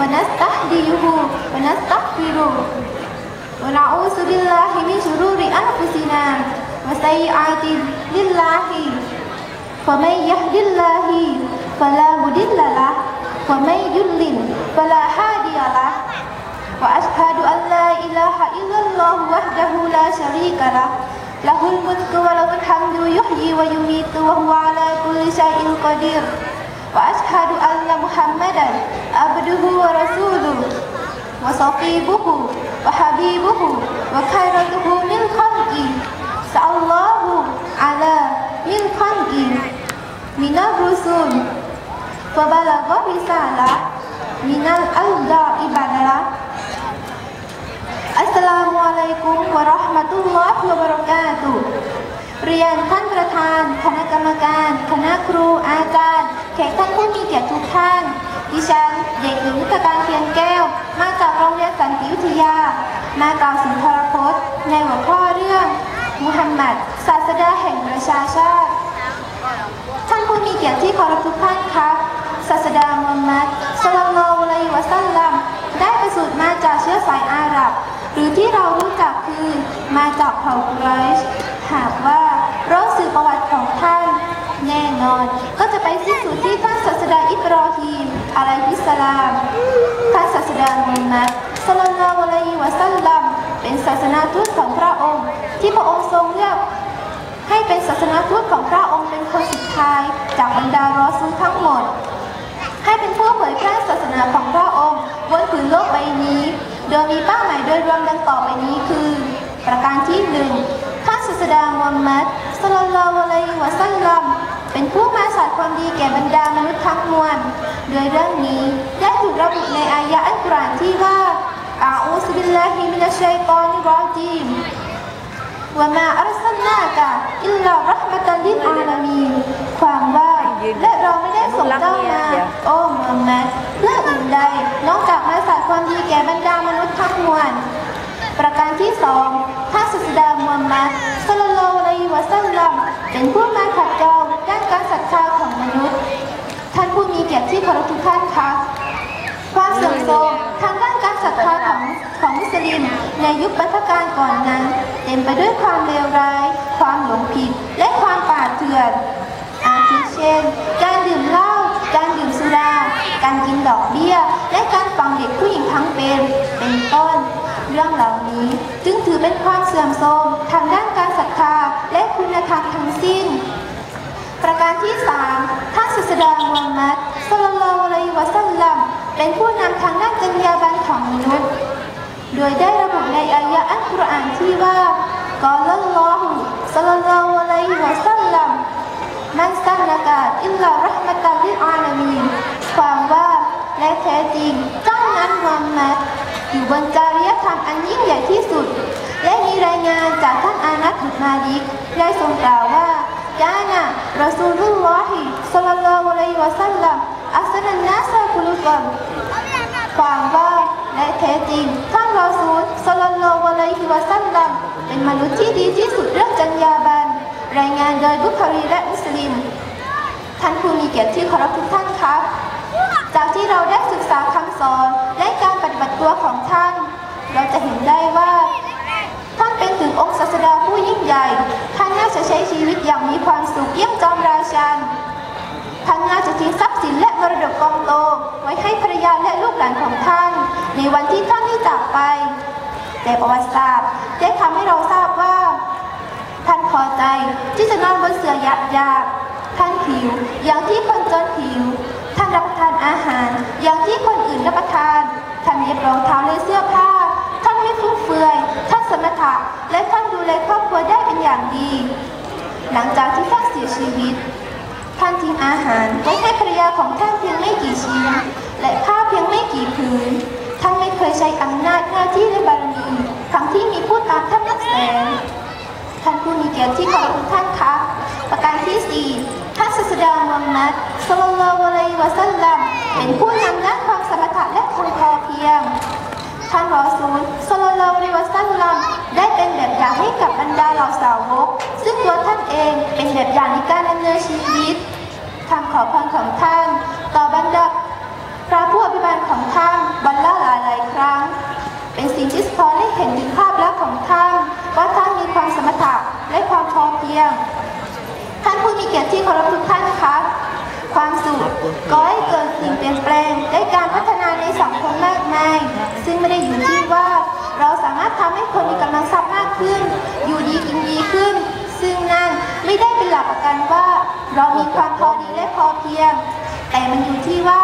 ونستهديه ونستغفره ونعوذ بالله من شرور أنفسنا وسيئات لله فمن يهد الله فلا مضل له ومن يضلل فلا هادي له وأشهد أن لا إله إلا الله وحده لا شريك له له الملك وله الحمد يحيي ويميت وهو على كل شيء قدير wa ashhadu anna muhammadan abduhu wa rasuluhu wa saqibuhu wa habibuhu wa khairatuhu min khalqi. Sallallahu ala min khalqi minar rusul fa balagha risala minal ardah เกียรติทุกท่าน ดิฉันเด็กหญิงตะการเพียงแก้ว มาจากโรงเรียนสันติวิทยา มากล่าวสุนทรพจน์ ในหัวข้อเรื่อง มุฮัมมัด ศาสดาแห่งประชาชาติ ท่านผู้มีเกียรติที่เคารพทุกท่านครับ ศาสดามุฮัมมัดสลลัลลอฮุอะลัยวะซัลลัม ได้ประสูติมาจากเชื้อสายอาหรับ หรือที่เรารู้จักคือ มาจากเผ่ากุไรชหากว่าเราสื่อประวัติ นอน ก็จะไปสิ้นสุดที่ท่านศาสดาอิบรอฮีมอะลัยฮิสลามท่านศาสดามุฮัมมัดสลลัลลอฮุอะลัยฮิวะซัลลัมเป็นศาสนาทูตของพระองค์ ที่พระองค์ทรงเลือกให้เป็นศาสนาทูตของพระองค์เป็นคนสุดท้ายจากบรรดารอซูลทั้งหมด ให้เป็นผู้เผยแพร่ศาสนาของพระองค์บนผืนโลกใบนี้ โดยมีเป้าหมายโดยรวมดังต่อไปนี้คือ ประการที่หนึ่งท่านศาสดามุฮัมมัดصلى الله عليه وسلم โดยเรื่องนี้ได้ถูกระบุในอายะอัลกุรอานที่ว่าأعوذ بالله من الشيطان الرجيم وما أرسلناك إلا رحمة للعالمين ความว่าและเราไม่ได้ส่งเจ้ามาโอ้มุฮัมมัดเพื่ออื่นใดนอกจากมาสาความดีแก่บรรดามนุษย์ทั้งมวลประการที่สองท่าสุาสดามุฮัมมัดสุลลัลอะลัยวะซัลลัมเป็นผู้มาขัดเกลาด้านการศรัทธาของมนุษย์ ท่านผู้มีเกียรติที่เคารพทุกท่านคะความเสื่อมโทรมทางด้านการศรัทธาของของมุสลิมในยุคปัทการก่อนนั้น เต็มไปด้วยความเลวร้าย ความหลงผิด และความป่าเถื่อนอาทิเช่น การดื่มเหล้า การดื่มสุรา การกินดอกเบี้ย และการฟังเด็กผู้หญิงทั้งเป็น เป็นต้น เรื่องเหล่านี้จึงถือเป็นความเสื่อมโทรมทางด้านการศรัทธาและคุณธรรมทั้งสิ้น ประการที่สามท่านศาสดามุฮัมมัดสลลัลลอฮุอะลัยวะซัลลัมเป็นผู้นำทางด้านจรรยาบรรณของมนุษย์ โดยได้ระบุในอายะอัลกุรอานที่ว่ากอลัลลอฮุสลลัลลอฮุอะลัยวะซัลลัมมันสันนากาอิลลารัฮมะตัลลิอาลามีนความว่าและแท้จริงเจ้านั้นมุฮัมมัดอยู่บนจริยธรรมอันยิ่งใหญ่ที่สุด และมีรายงานจากท่านอานัสบุตมาลิกได้ทรงกล่าวว่า กานะรอซูลุลลอฮิศ็อลลัลลอฮุอะลัยฮิวะซัลลัมอัสนันนาซาคุลุกันความว่าและแท้จริงท่านรอซูลศ็อลลัลลอฮุอะลัยฮิวะซัลลัมเป็นมนุษย์ที่ดีที่สุดเรื่องจรรยาบรรณรายงานโดยบุคคลีและมุสลิม ท่านผู้มีเกียรติที่เคารพทุกท่านครับ จากที่เราได้ศึกษาคำสอนและการปฏิบัติตัวของท่าน เราจะเห็นได้ว่า อย่างมีความสุขเยี่ยมจอมราชันท่านน่าจะทิ้งทรัพย์สินและมรดกกองโตไว้ให้ภรรยาและลูกหลานของท่าน ในวันที่ท่านได้จากไป แต่ประวัติศาสตร์ได้ทำให้เราทราบว่า ท่านพอใจที่จะนอนบนเสื่อหยาบยาบท่านผิว อย่างที่คนจนผิว ท่านรับประทานอาหาร อย่างที่คนอื่นรับประทาน ท่านเย็บรองเท้าและเสื้อผ้า ท่านไม่ฟุ่มเฟือย ท่านสมถะและท่านดูแลครอบครัวได้เป็นอย่างดี หลังจากที่ท่านเสียชีวิต ท่านทิ้งอาหารไว้ให้ภรรยาของท่านเพียงไม่กี่ชิ้น และผ้าเพียงไม่กี่ผืน ท่านไม่เคยใช้อำนาจหน้าที่และบารมีทั้งที่มีผู้ตามท่านนักแสนท่านผู้มีเกียรติที่เคารพทุกท่านคะประการที่สี่ท่านศาสดามุฮัมมัดสลลัลลออะลัยวะซัลลัมเป็นผู้นำด้านความสมถะและความพอเพียง ท่านรอซูล แบบอย่างในการดำเนินชีวิตคำขอพรของท่าน ต่อบรรดาพระผู้อภิบาลของท่านบรรล่าหลายหลายครั้ง เป็นสิ่งที่สะท้อนให้เห็นถึงภาพลักษณ์ของท่านว่าท่านมีความสมถะและความพอเพียง ท่านผู้มีเกียรติที่เคารพทุกท่านคะความสุขก็ให้เกิดสิ่งเปลี่ยนแปลงได้การพัฒนาในสังคมมากมายซึ่งไม่ได้อยู่ที่ว่า เราสามารถทำให้คนมีกำลังทรัพย์มากขึ้น อยู่ดีกินดีขึ้น ซึ่งนะ กันว่าเรามีความพอดีและพอเพียง แต่มันอยู่ที่ว่า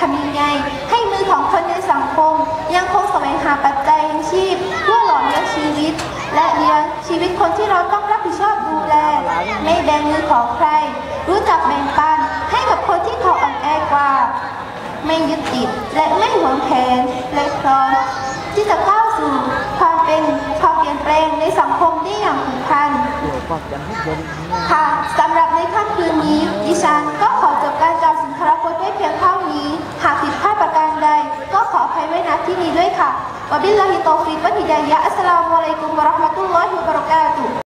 ทำยังไงให้มือของคนในสังคม ยังคงแสวงหาปัจจัยยังชีพเพื่อหล่อเลี้ยงชีวิต และเลี้ยงชีวิตคนที่เราต้องรับผิดชอบดูแลไม่แบ่งมือของใคร รู้จักแบ่งปันให้กับคนที่เขาอ่อนแอกว่า ไม่ยึดติดและไม่หวงแผนและพร้อมที่จะก้า ค่ะสำหรับในค่ำคืนนี้ ดิฉันก็ขอจบการกล่าวสุนทรพจน์ไว้เพียงเท่านี้ หากผิดพลาดประการใด ก็ขออภัยไว้ณที่นี้ด้วยค่ะوبالله التوفيق والهداية السلام عليكم ورحمة الله وبركاته